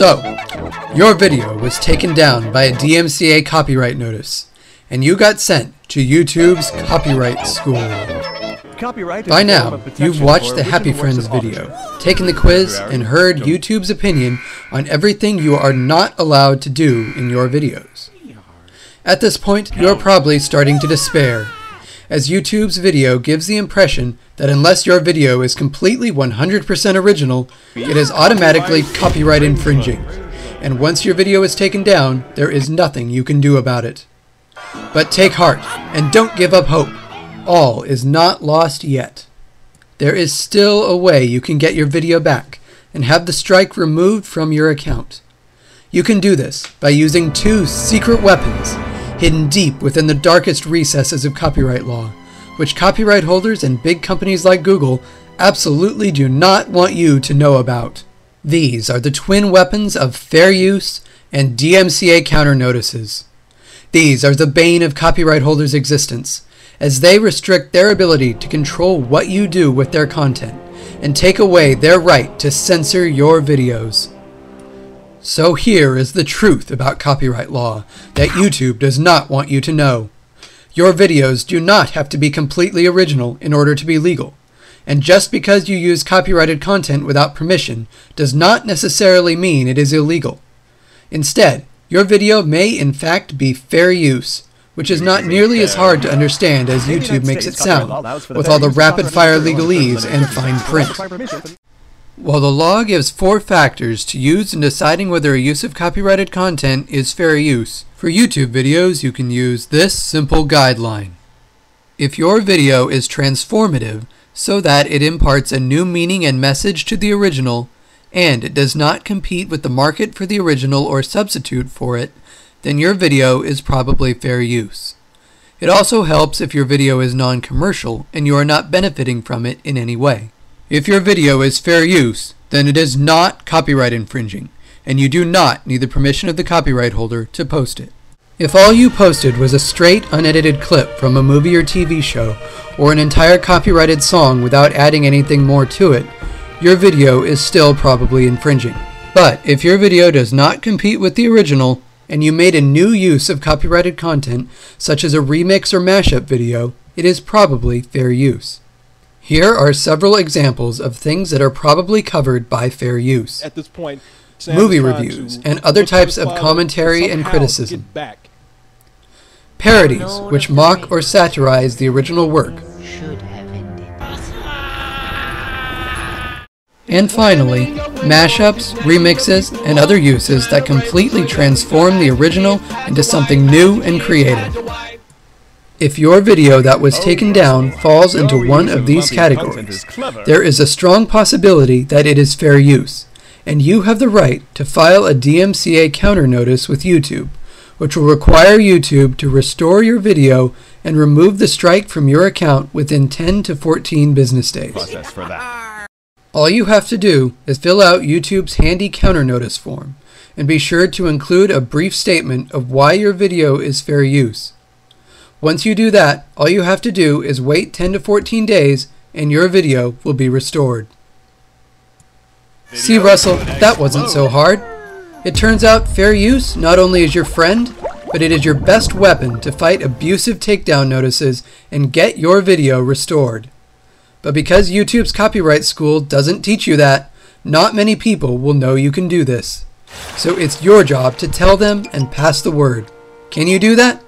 So, your video was taken down by a DMCA copyright notice, and you got sent to YouTube's copyright school. Copyright By now, you've watched the Happy Friends video, taken the quiz, and heard YouTube's opinion on everything you are not allowed to do in your videos. At this point, you're probably starting to despair, as YouTube's video gives the impression that unless your video is completely 100% original, it is automatically copyright infringing, and once your video is taken down, there is nothing you can do about it. But take heart, and don't give up hope. All is not lost yet. There is still a way you can get your video back and have the strike removed from your account. You can do this by using two secret weapons hidden deep within the darkest recesses of copyright law, which copyright holders and big companies like Google absolutely do not want you to know about. These are the twin weapons of fair use and DMCA counter notices. These are the bane of copyright holders' existence, as they restrict their ability to control what you do with their content and take away their right to censor your videos. So here is the truth about copyright law that YouTube does not want you to know. Your videos do not have to be completely original in order to be legal. And just because you use copyrighted content without permission does not necessarily mean it is illegal. Instead, your video may in fact be fair use, which is not nearly as hard to understand as YouTube makes it sound, with all the rapid fire legalese and fine print. While the law gives four factors to use in deciding whether a use of copyrighted content is fair use, for YouTube videos you can use this simple guideline. If your video is transformative, so that it imparts a new meaning and message to the original, and it does not compete with the market for the original or substitute for it, then your video is probably fair use. It also helps if your video is non-commercial and you are not benefiting from it in any way. If your video is fair use, then it is not copyright infringing, and you do not need the permission of the copyright holder to post it. If all you posted was a straight, unedited clip from a movie or TV show, or an entire copyrighted song without adding anything more to it, your video is still probably infringing. But if your video does not compete with the original, and you made a new use of copyrighted content, such as a remix or mashup video, it is probably fair use. Here are several examples of things that are probably covered by fair use. At this point, Sam Movie reviews and other types of commentary and criticism. back. Parodies, which mock or satirize the original work. should have ended. And finally, mashups, remixes, and other uses that completely transform the original into something new and creative. If your video that was oh, taken down falls into one of these categories, there is a strong possibility that it is fair use, and you have the right to file a DMCA counter notice with YouTube, which will require YouTube to restore your video and remove the strike from your account within 10 to 14 business days. Process for that. All you have to do is fill out YouTube's handy counter notice form and be sure to include a brief statement of why your video is fair use. Once you do that, all you have to do is wait 10 to 14 days and your video will be restored. See Russell, that wasn't so hard. It turns out fair use not only is your friend, but it is your best weapon to fight abusive takedown notices and get your video restored. But because YouTube's copyright school doesn't teach you that, not many people will know you can do this. So it's your job to tell them and pass the word. Can you do that?